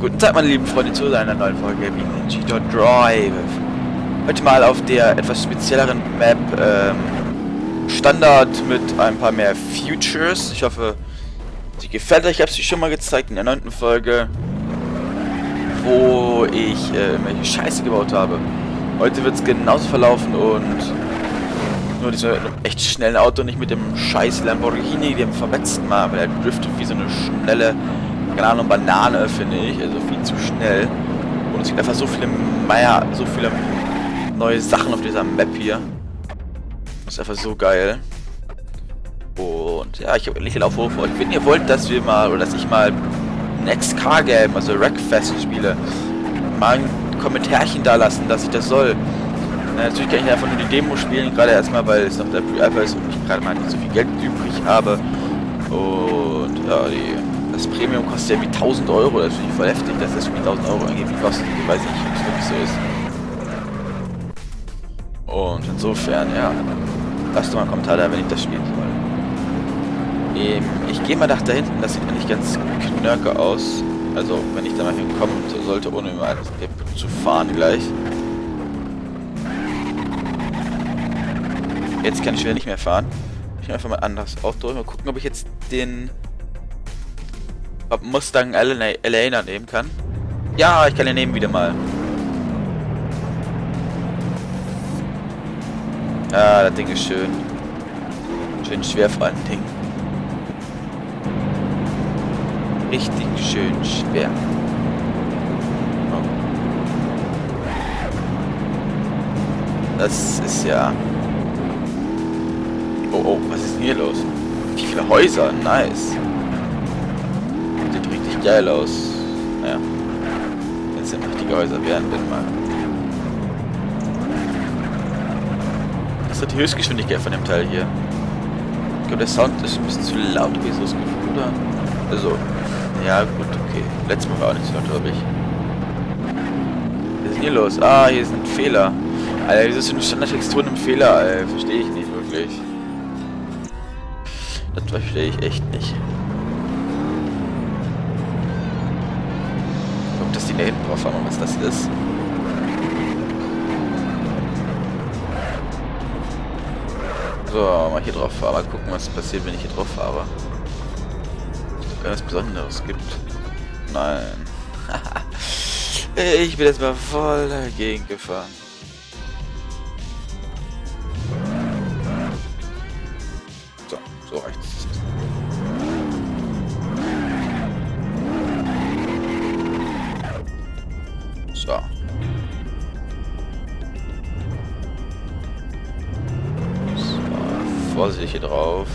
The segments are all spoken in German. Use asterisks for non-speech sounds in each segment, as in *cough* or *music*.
guten Tag meine lieben Freunde zu einer neuen Folge Cheetah Drive. Heute mal auf der etwas spezielleren Map ähm, Standard mit ein paar mehr Futures. Ich hoffe, sie gefällt euch. Ich habe sie schon mal gezeigt in der neunten Folge, wo ich äh, irgendwelche Scheiße gebaut habe. Heute wird es genauso verlaufen und nur diesem echt schnellen Auto, nicht mit dem scheiß Lamborghini, dem vermetzten mal, weil er driftet wie so eine schnelle keine Ahnung, Banane, finde ich. Also viel zu schnell. Und es gibt einfach so viele Meier, so viele neue Sachen auf dieser Map hier. Das ist einfach so geil. Und ja, ich habe endlich Laufhof vor. Wenn ihr wollt, dass wir mal, oder dass ich mal Next Car Game, also Wreckfest spiele, mal ein Kommentarchen da lassen, dass ich das soll. Na, natürlich kann ich einfach nur die Demo spielen, gerade erstmal, weil es noch der Pre-Alpha ist und ich gerade mal nicht so viel Geld übrig habe. Und ja, die das Premium kostet ja wie 1000 Euro. Das finde ich voll heftig, dass das Spiel 1000 Euro angeblich kostet. Ich weiß nicht, ob es wirklich so ist. Und insofern, ja. Lasst doch mal einen Kommentar da, wenn ich das spielen soll. Ähm, ich gehe mal nach da hinten. Das sieht mir nicht ganz knörke aus. Also, wenn ich da mal hinkommen sollte, ohne mal zu fahren gleich. Jetzt kann ich wieder nicht mehr fahren. Ich einfach mal ein anderes Auto. Mal gucken, ob ich jetzt den ob Mustang Elena nehmen kann. Ja, ich kann ihn nehmen wieder mal. Ah, das Ding ist schön. Schön schwer vor allen Dingen. Richtig schön schwer. Das ist ja... Oh, oh, was ist denn hier los? Wie viele Häuser? Nice geil aus. Naja. Wenn es ja richtige Häuser wären, wenn mal. Das ist die Höchstgeschwindigkeit von dem Teil hier. Ich glaube, der Sound ist ein bisschen zu laut, so das Gefühl, oder? Also, ja, gut, okay. Letztes Mal war auch nicht so laut, glaube ich. Was ist hier los? Ah, hier ist ein Fehler. Alter, wieso sind Standardtexturen im Fehler? Verstehe ich nicht wirklich. Das verstehe ich echt nicht. Da hinten drauf haben, was das ist. So, mal hier drauf fahren. Mal gucken, was passiert, wenn ich hier drauf fahre. Ob es was Besonderes gibt. Nein. *laughs* ich bin jetzt mal voll dagegen gefahren. Vorsichtig hier drauf.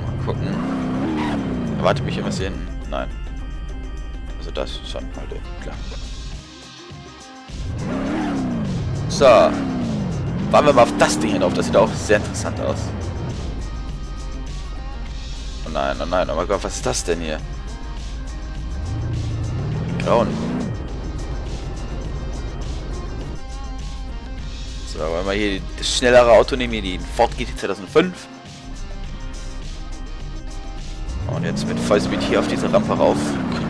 Mal gucken. Erwartet mich irgendwas sehen? Nein. Also das schon halt klar. So. Warten wir mal auf das Ding hinauf. Das sieht auch sehr interessant aus. Oh nein, oh nein, oh mein Gott, was ist das denn hier? Grauen. So, wollen wir hier das schnellere Auto nehmen, hier die Ford GT 2005. Und jetzt mit Vollspeed hier auf diese Rampe rauf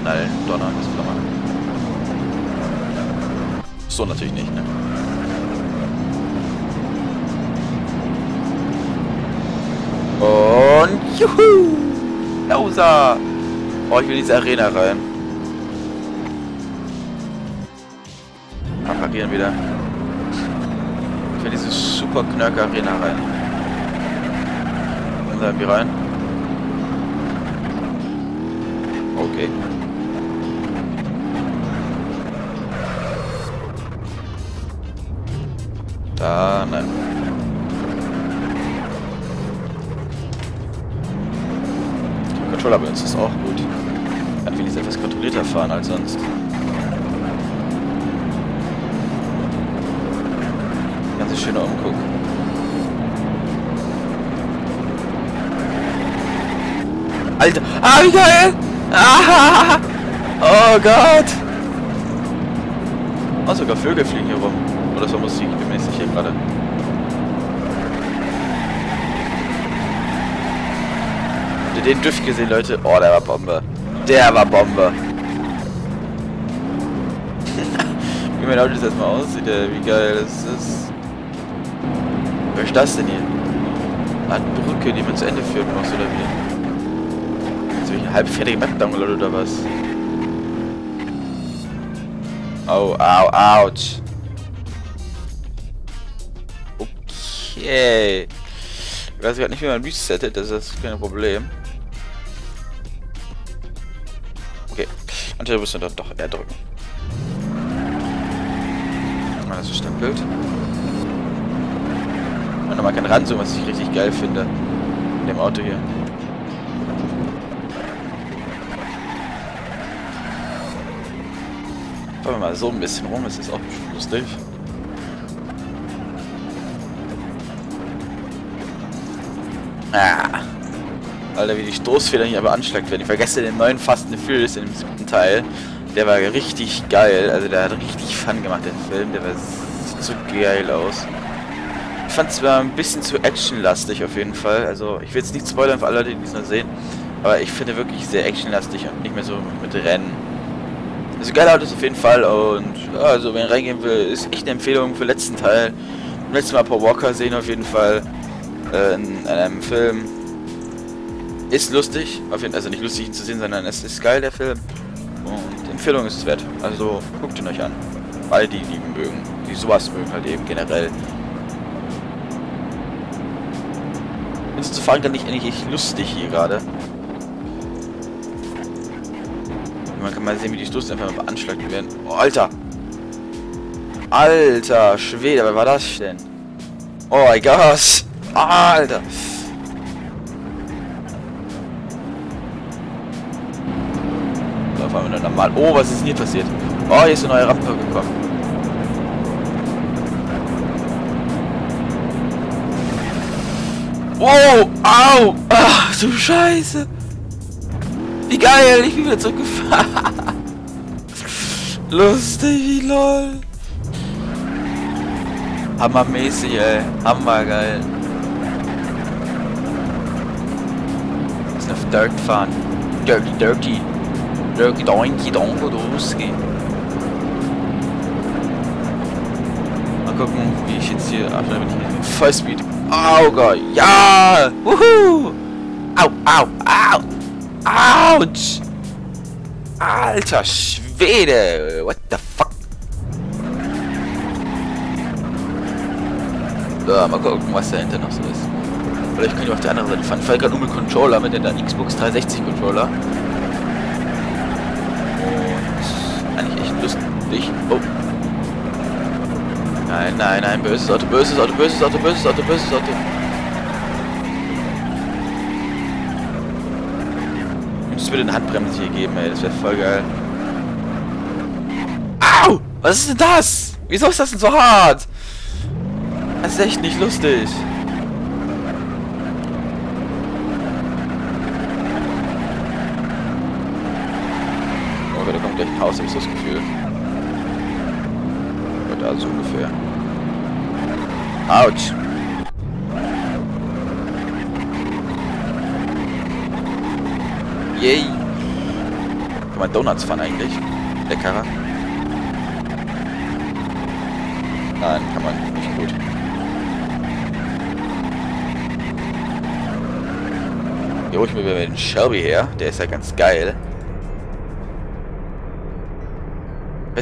knallen. Donner, das man. So natürlich nicht, ne? Und juhu! Lausa! Oh, ich will in diese Arena rein. Apparieren wieder für diese super Knörker Arena rein. Und dann wir rein. Okay. Da, nein. Der Controller bei uns ist auch gut. Kann wenigstens etwas kontrollierter fahren als sonst. Ganz schöner Umguck. Alter! Ah, wie geil! Ah, oh Gott! Oh, sogar Vögel fliegen hier rum. Oder so Musik, ich bin mir nicht sicher gerade. Habt ihr den Düft gesehen, Leute? Oh, der war Bombe. Der war Bombe. *laughs* Wie mein Auto das erstmal aussieht, wie geil das ist. Was ist das denn hier? Eine Brücke, die man zu Ende führen muss, oder wie? Jetzt habe ich eine halbfertige Map downloadet oder was? Oh, au, ouch. Okay. Ich weiß gerade nicht, wie man resettet, das ist kein Problem. Okay, anscheinend müssen wir dann doch eher drücken. Mal das ist Bild. Und nochmal kein Ranzum, was ich richtig geil finde. In dem Auto hier. Fahren wir mal so ein bisschen rum, das ist auch lustig. Ah. Alter, wie die Stoßfedern hier beanschlagt werden. Ich vergesse den neuen Fast and Furious in dem siebten Teil. Der war richtig geil. Also der hat richtig Fun gemacht, der Film. Der war, so geil aus. Ich fand es zwar ein bisschen zu actionlastig auf jeden Fall. Also ich will jetzt nicht spoilern für alle Leute, die es noch sehen. Aber ich finde wirklich sehr actionlastig und nicht mehr so mit Rennen. Also geil Autos auf jeden Fall und ja, also wer reingehen will, ist echt eine Empfehlung für den letzten Teil. Letztes Mal Paul Walker sehen auf jeden Fall äh, in einem Film. Ist lustig, auf jeden, also nicht lustig ihn zu sehen, sondern es ist geil, der Film. Und Empfehlung ist es wert. Also guckt ihn euch an. Alle, die die mögen, die sowas mögen halt eben generell. Ist zu fahren kann ich eigentlich lustig hier gerade. Man kann mal sehen, wie die Stoßdämpfer beanschlagt werden. Oh, Alter! Alter Schwede, wer war das denn? Oh mein Gott! Alter! Da fahren wir dann normal. Oh, was ist denn hier passiert? Oh, hier ist eine neue Rampe gekommen. Oh, au! Ach, du Scheiße! Wie geil! Ich bin wieder zurückgefahren! *laughs* Lustig, lol! Hammermäßig, ey. Hammergeil. auf Dirt fahren. Dirty, dirty. Dirty, doinky, dongo, doski. Mal gucken, wie ich jetzt hier abschneide, wenn ich hier Vollspeed. Auge, ja! Wuhu! Au, au, au! Autsch! Alter Schwede! What the fuck? So, mal gucken, was dahinter noch so ist. Vielleicht könnt ihr auf der anderen Seite fahren. Ich fahre nur mit Controller, mit der Xbox 360 Controller. Und eigentlich echt lustig. Oh. Nein, nein, nein, böses Auto, böses Auto, böses Auto, böses Auto, böses Auto. Müsstest du mir eine Handbremse hier geben, ey, das wäre voll geil. Au! Was ist denn das? Wieso ist das denn so hart? Das ist echt nicht lustig. kommt gleich ein Haus, habe ich so das Gefühl. Da so ungefähr. Autsch. Yay. Kann man Donuts fahren eigentlich? Leckerer. Nein, kann man nicht gut. Hier hole ich mir wieder den Shelby her. Der ist ja ganz geil.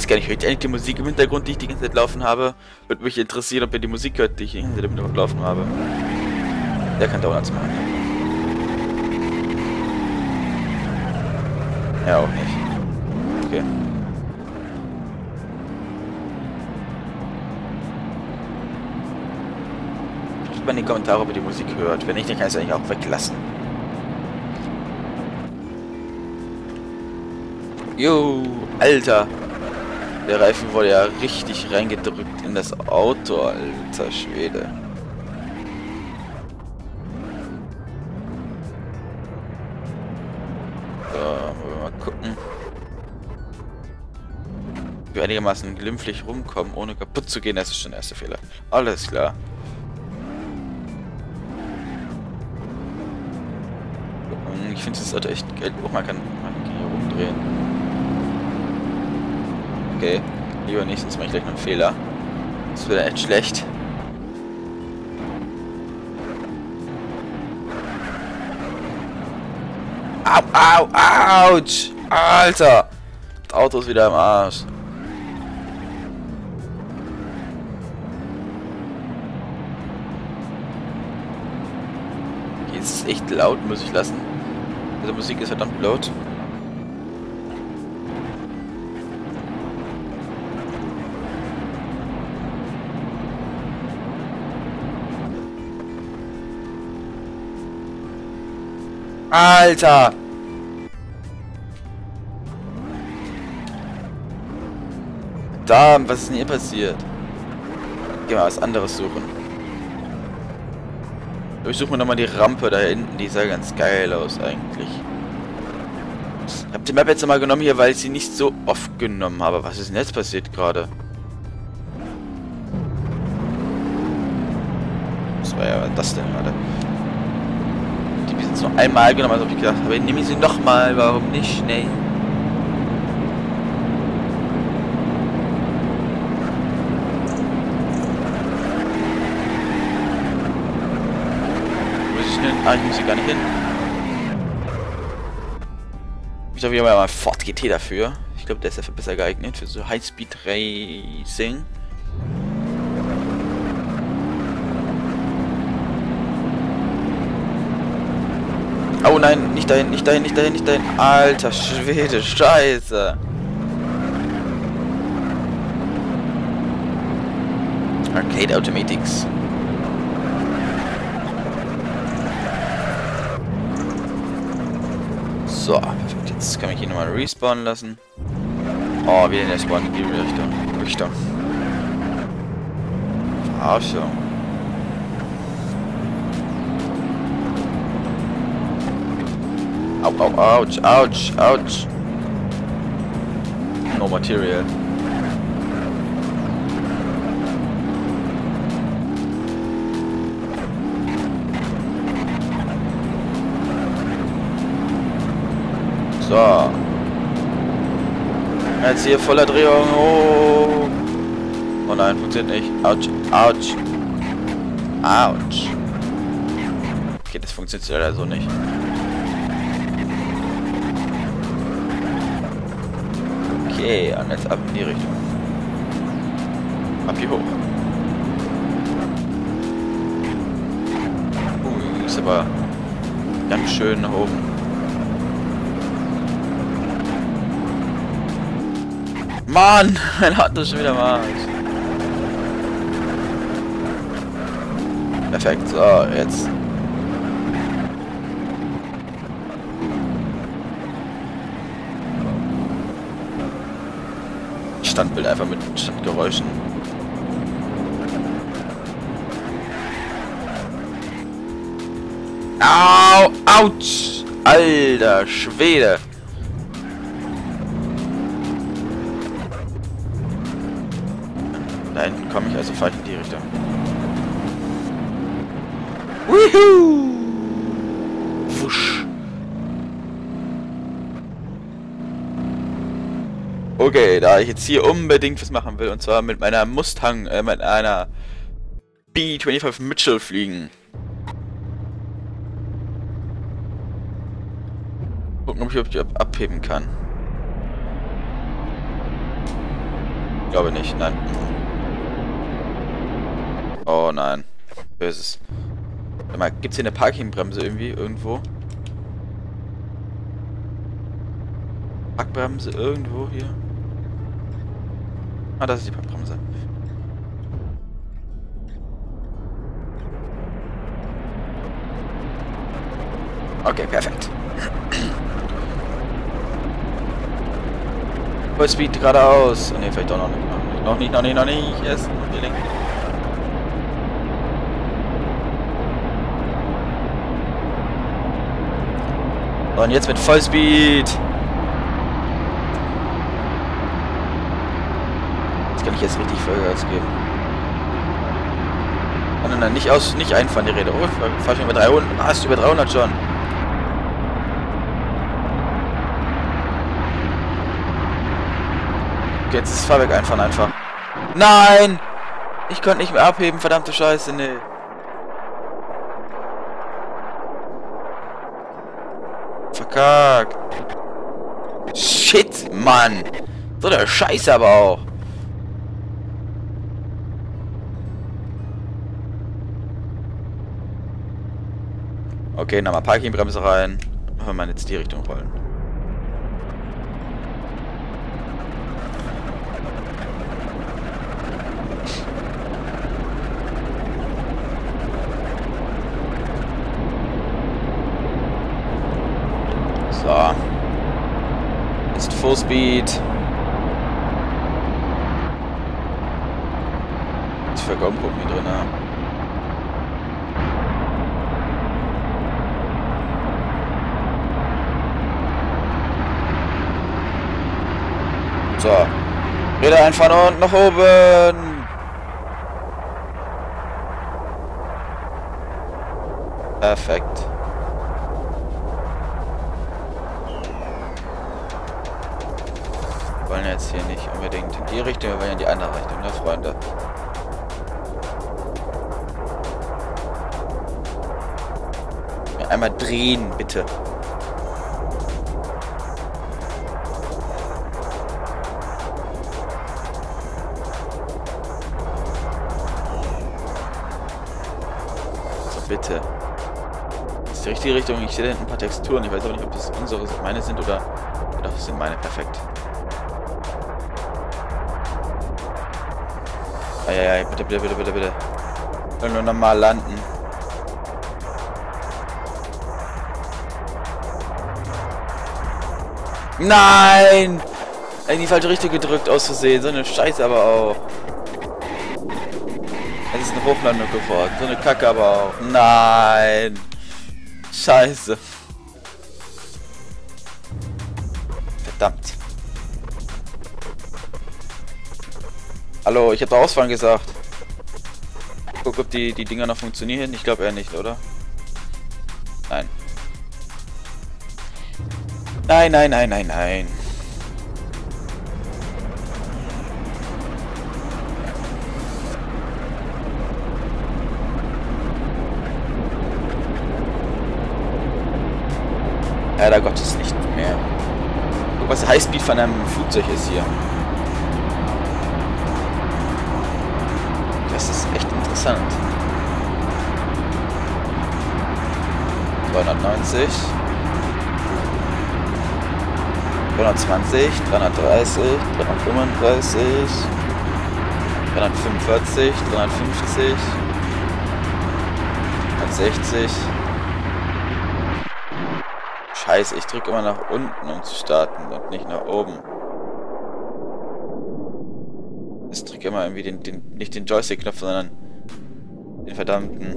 Weiß gar nicht, hört ihr eigentlich die Musik im Hintergrund, die ich die ganze Zeit laufen habe? Würde mich interessieren, ob ihr die Musik hört, die ich die im Hintergrund laufen habe. Der kann Donuts machen. Ja, auch nicht. Okay. Schreibt mal in die Kommentare, ob ihr die Musik hört. Wenn nicht, dann kann ich es eigentlich auch weglassen. Jo, Alter. Der Reifen wurde ja richtig reingedrückt in das Auto, alter Schwede. So, mal gucken. Wir einigermaßen glimpflich rumkommen, ohne kaputt zu gehen, das ist schon der erste Fehler. Alles klar. Ich finde das Auto echt geil. Oh, man kann, man kann hier rumdrehen. Okay. Lieber nicht, sonst mache ich gleich noch einen Fehler. Das wäre echt schlecht. Au, au, ouch! Alter! Das Auto ist wieder im Arsch. Jetzt ist echt laut, muss ich lassen. Also Musik ist verdammt laut. Alter! Da, was ist denn hier passiert? Geh mal was anderes suchen. Ich suche mir nochmal die Rampe da hinten, die sah ganz geil aus eigentlich. Ich habe die Map jetzt mal genommen hier, weil ich sie nicht so oft genommen habe. Was ist denn jetzt passiert gerade? Was war ja das denn gerade? Jetzt einmal genommen, also habe ich gedacht, ich nehme sie nochmal, warum nicht? Nee. Muss ich hin? Ah, ich muss sie gar nicht hin. Ich habe wieder mal Ford GT dafür. Ich glaube, der ist dafür besser geeignet für so Highspeed Racing. Oh nein, nicht dahin, nicht dahin, nicht dahin, nicht dahin. Alter Schwede, scheiße. Arcade Automatics. So, perfekt. Jetzt kann ich ihn nochmal respawnen lassen. Oh, wieder in der Spawn in die Richtung. Richtung. Verarschung. Au, au, ouch, ouch, ouch. No material. So. Jetzt hier voller Drehung. Oh, oh nein, funktioniert nicht. Autsch, ouch. Autsch. Okay, das funktioniert leider so nicht. Okay, und jetzt ab in die Richtung. Ab hier hoch. Uh, ist aber ganz schön nach oben. Mann, mein Auto ist schon wieder mal. Perfekt, so, jetzt Standbild einfach mit Standgeräuschen. Au! Autsch! Alter Schwede! Da hinten komme ich, also fahre ich in die Richtung. Wuhu! Wusch! Okay, da ich jetzt hier unbedingt was machen will, und zwar mit meiner Mustang, äh, mit einer B-25 Mitchell fliegen. Gucken, ob ich, ich abheben kann. Glaube nicht, nein. Oh nein. Böses. Warte mal, gibt's hier eine Parkingbremse irgendwie, irgendwo? Parkbremse irgendwo hier? Ah, das ist die Pappbremse. Okay, perfekt. Vollspeed geradeaus. Ne, vielleicht doch noch nicht. Noch nicht, noch nicht, noch nicht. Yes, gelingt. Und jetzt mit Vollspeed. Kann ich jetzt richtig Vollgas geben. Nein, nein, nein, nicht aus, nicht einfahren die Räder. Oh, fahr schon über 300. Hast du über 300 schon? Okay, jetzt ist Fahrwerk einfahren einfach. Nein! Ich konnte nicht mehr abheben, verdammte Scheiße, nee. Verkackt. Shit, Mann. So der Scheiße aber auch. Okay, nochmal Parkingbremse rein. Wenn wir jetzt die Richtung rollen. So. Ist Full Speed. Ist für Gompuppen hier drin, ja. So. Räder einfahren und nach oben. Perfekt. Wir wollen jetzt hier nicht unbedingt in die Richtung, wir wollen in die andere Richtung, ne Freunde? Einmal drehen, bitte. Bitte. Das ist die richtige Richtung. Ich sehe da hinten ein paar Texturen. Ich weiß aber nicht, ob das unsere meine sind oder... Doch, das sind meine. Perfekt. Eieiei, bitte, bitte, bitte, bitte, bitte. Will nur nochmal landen. Nein! In die falsche Richtung gedrückt, aus Versehen. So eine Scheiße aber auch. Es ist eine Hochlandung geworden. So eine Kacke aber auch. Nein. Scheiße. Verdammt. Hallo, ich habe Ausfallen gesagt. Guck, ob die, die Dinger noch funktionieren. Ich glaube eher nicht, oder? Nein. Nein, nein, nein, nein, nein. Leider Gottes nicht mehr. Guck, was Highspeed von einem Flugzeug ist hier. Das ist echt interessant. 290 320, 330, 335, 345, 350, 160 Scheiße, ich drücke immer nach unten, um zu starten und nicht nach oben. Ich drücke immer irgendwie den, den nicht den Joystick-Knopf, sondern den verdammten.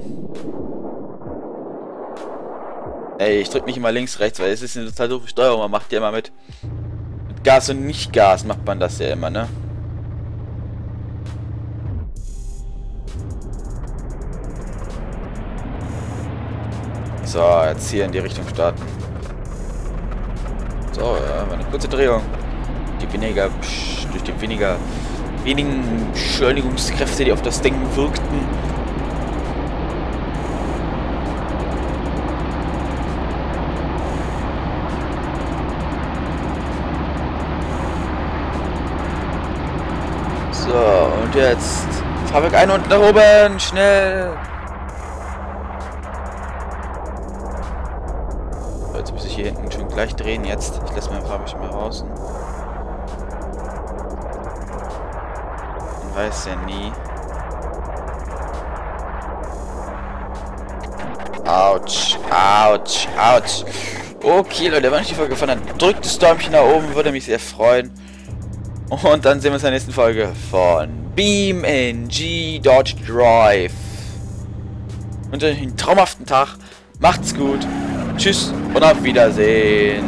Ey, ich drücke nicht immer links, rechts, weil es ist eine total doofe Steuerung. Man macht ja immer mit, mit Gas und nicht Gas, macht man das ja immer, ne? So, jetzt hier in die Richtung starten. So, eine kurze Drehung. Die weniger, durch die weniger, wenigen Beschleunigungskräfte, die auf das Ding wirkten. So, und jetzt Fahrwerk ein und nach oben, schnell. Muss ich hier hinten schon gleich drehen jetzt. Ich lasse mein Fahrrad mehr raus. Man weiß ja nie. Autsch, Autsch, Autsch. Okay, Leute, wenn euch die Folge gefallen hat, drückt das Däumchen nach oben, würde mich sehr freuen. Und dann sehen wir uns in der nächsten Folge von Beam NG Dodge Drive. Und einen traumhaften Tag. Macht's gut. Tschüss und auf Wiedersehen.